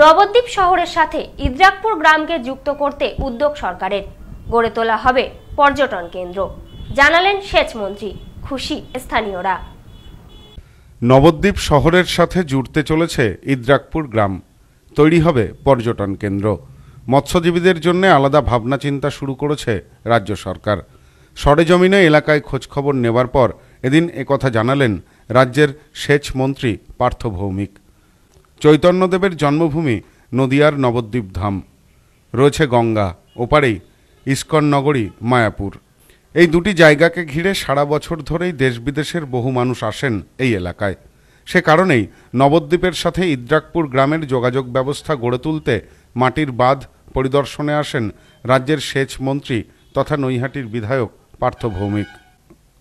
নবদ্বীপ শহরের সাথে ইদ্রাকপুর গ্রামকে যুক্ত করতে উদ্যোগ সরকারের। গড়ে তোলা হবে পর্যটন কেন্দ্র। জানালেন সেচমন্ত্রী খুশি স্থানীয়রা। নবদ্বীপ শহরের সাথে জুড়তে চলেছে ইদ্রাকপুর গ্রাম। তৈরি হবে পর্যটন কেন্দ্র। মৎস্যজীবীদের জন্য আলাদা ভাবনা চিন্তা শুরু করেছে রাজ্য সরকার। সরেজমিনে এলাকায় খোঁজখবর নেবার পর এদিন একথা জানালেন রাজ্যের সেচ মন্ত্রী পার্থ ভৌমিক। চৈতন্যদেবের জন্মভূমি নদিয়ার নবদ্বীপ ধাম। রয়েছে গঙ্গা, ওপারেই ইস্কন নগরী, মায়াপুর। এই দুটি জায়গাকে ঘিরে সারা বছর ধরেই দেশ বিদেশের বহু মানুষ আসেন এই এলাকায়। সে কারণেই নবদ্বীপের সাথে ইদ্রাকপুর গ্রামের যোগাযোগ ব্যবস্থা গড়ে তুলতে মাটির বাঁধ পরিদর্শনে আসেন রাজ্যের সেচ মন্ত্রী তথা নৈহাটির বিধায়ক পার্থ ভৌমিক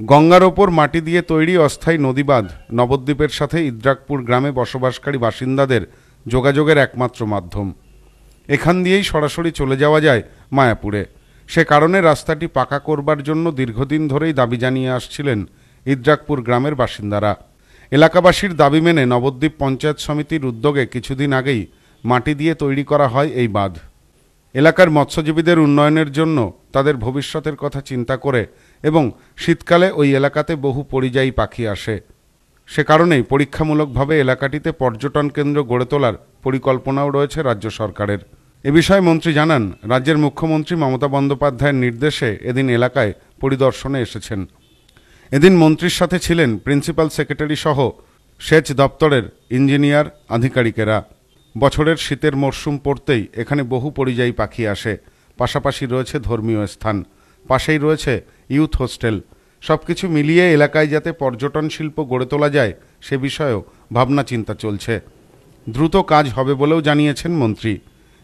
গঙ্গার ওপর মাটি দিয়ে তৈরি অস্থায়ী নদীবাঁধ নবদ্বীপের সাথে ইদ্রাকপুর গ্রামে বসবাসকারী বাসিন্দাদের যোগাযোগের একমাত্র মাধ্যম। এখান দিয়েই সরাসরি চলে যাওয়া যায় মায়াপুরে। সে কারণে রাস্তাটি পাকা করবার জন্য দীর্ঘদিন ধরেই দাবি জানিয়ে আসছিলেন ইদ্রাকপুর গ্রামের বাসিন্দারা। এলাকাবাসীর দাবি মেনে নবদ্বীপ পঞ্চায়েত সমিতির উদ্যোগে কিছুদিন আগেই মাটি দিয়ে তৈরি করা হয় এই বাঁধ। এলাকার মৎস্যজীবীদের উন্নয়নের জন্য তাদের ভবিষ্যতের কথা চিন্তা করে এবং শীতকালে ওই এলাকাতে বহু পরিযায়ী পাখি আসে। সে কারণেই পরীক্ষামূলকভাবে এলাকাটিতে পর্যটন কেন্দ্র গড়ে তোলার পরিকল্পনাও রয়েছে রাজ্য সরকারের। এ বিষয়ে মন্ত্রী জানান, রাজ্যের মুখ্যমন্ত্রী মমতা বন্দ্যোপাধ্যায়ের নির্দেশে এদিন এলাকায় পরিদর্শনে এসেছেন। এদিন মন্ত্রীর সাথে ছিলেন প্রিন্সিপাল সেক্রেটারি সহ সেচ দপ্তরের ইঞ্জিনিয়ার, আধিকারিকেরা। বছরের শীতের মরশুম পড়তেই এখানে বহু পরিযায়ী পাখি আসে। পাশাপাশি রয়েছে ধর্মীয় স্থান। পাশেই রয়েছে ইউথ হোস্টেল। সব কিছু মিলিয়ে এলাকায় যাতে পর্যটন শিল্প গড়ে তোলা যায়, সে বিষয়েও ভাবনা চিন্তা চলছে। দ্রুত কাজ হবে বলেও জানিয়েছেন মন্ত্রী।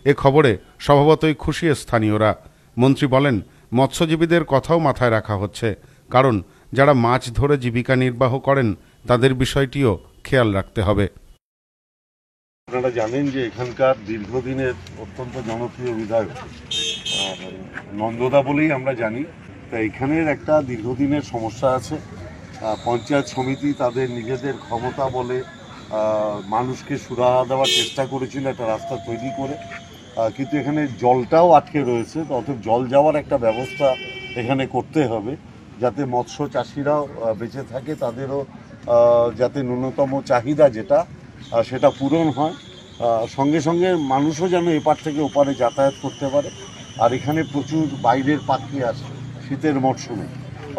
এ খবরে স্বভাবতই খুশি স্থানীয়রা। মন্ত্রী বলেন, মৎস্যজীবীদের কথাও মাথায় রাখা হচ্ছে, কারণ যারা মাছ ধরে জীবিকা নির্বাহ করেন, তাদের বিষয়টিও খেয়াল রাখতে হবে। আপনারা জানেন যে এখানকার দীর্ঘদিনের অত্যন্ত জনপ্রিয় বিধায়ক নন্দদা বলেই আমরা জানি। তা এখানের একটা দীর্ঘদিনের সমস্যা আছে। পঞ্চায়েত সমিতি তাদের নিজেদের ক্ষমতা বলে মানুষকে সুরাহা দেওয়ার চেষ্টা করেছিল একটা রাস্তা তৈরি করে। কিন্তু এখানে জলটাও আটকে রয়েছে, অতএব জল যাওয়ার একটা ব্যবস্থা এখানে করতে হবে, যাতে মৎস্য চাষিরাও বেঁচে থাকে, তাদেরও যাতে ন্যূনতম চাহিদা যেটা সেটা পূরণ হয়। সঙ্গে সঙ্গে মানুষও যেন এপার থেকে ওপারে যাতায়াত করতে পারে। আর এখানে প্রচুর বাইরের পাখি আসে শীতের মরশুমে।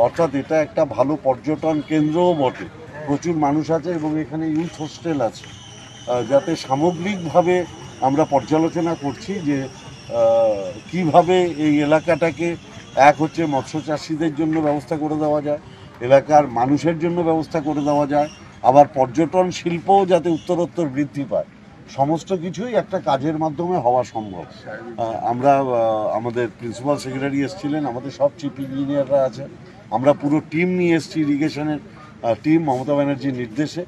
অর্থাৎ এটা একটা ভালো পর্যটন কেন্দ্রও বটে। প্রচুর মানুষ আছে এবং এখানে ইউথ হোস্টেল আছে। যাতে সামগ্রিকভাবে আমরা পর্যালোচনা করছি যে কীভাবে এই এলাকাটাকে এক হচ্ছে মৎস্য চাষিদের জন্য ব্যবস্থা করে দেওয়া যায়, এলাকার মানুষের জন্য ব্যবস্থা করে দেওয়া যায় আবার পর্যটন শিল্পও যাতে উত্তরোত্তর বৃদ্ধি পায়। সমস্ত কিছুই একটা কাজের মাধ্যমে হওয়া সম্ভব। আমরা আমাদের প্রিন্সিপাল সেক্রেটারি এসেছিলেন, আমাদের সব চিফ ইঞ্জিনিয়াররা আছে আমরা পুরো টিম নিয়ে এসেছি ইরিগেশনের টিম মমতা ব্যানার্জির নির্দেশে।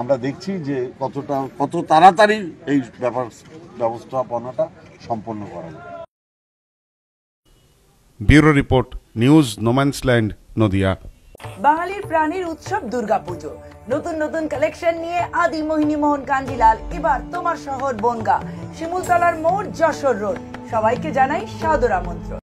আমরা দেখছি যে কতটা, কত তাড়াতাড়ি এই ব্যাপার, ব্যবস্থাপনাটা সম্পন্ন করা যায়। Bureau report news no man's land, Nadia. বাঙালির প্রাণীর উৎসব দুর্গাপুজো। নতুন নতুন কালেকশন নিয়ে আদি মোহিনী মোহন কাঞ্জিলাল এবার তোমার শহর বনগা, শিমুলতলার মোড় যশোর রোড। সবাইকে জানাই সাদর আমন্ত্রণ।